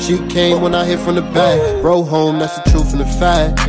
She came when I hit from the back. Bro home, that's the truth and the fact.